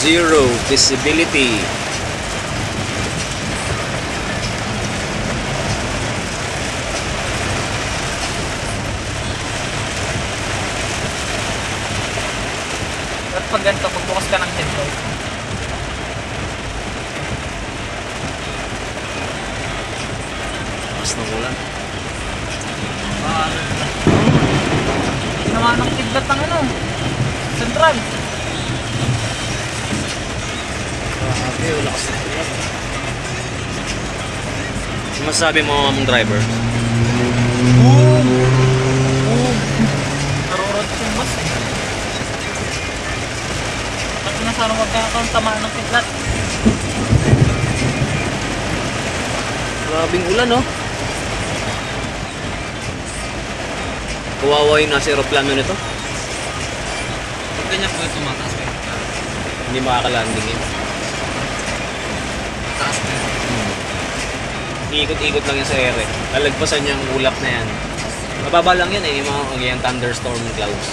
Zero visibility. At pag ganito, pagbukas ka ng headlight, Mas ng ulan. paano naman ng kidlat ng ano, central. Grabe, wala kasi ng ulan. Masasabi mo mong driver? Boom! Boom! Narurod yung bus eh. At nasaan huwag kaya kang tamaan ng kidlat. Grabing ulan, no? Kawawa yung nasa aeroplano nito. Pag ganyan po yung tumataas yung Hindi makakalanding yun. Iikot-ikot lang yan sa ere. Lalagpasan niya ang ulap na yan. Mababa lang yan eh, yung mga yung thunderstorm clouds.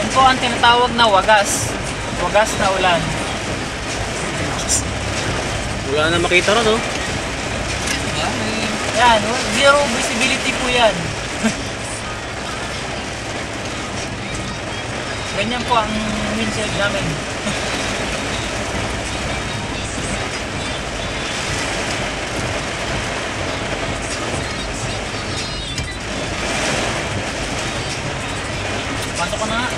Yan po ang tinatawag na wagas. Wagas na ulan. Wala na makita ron, no? Yan, zero visibility po yan. Ganyan po ang windshield namin. Pasok na nga.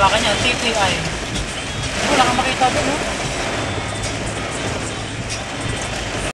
Wala ka niya, TTI. Wala kang makita doon, no?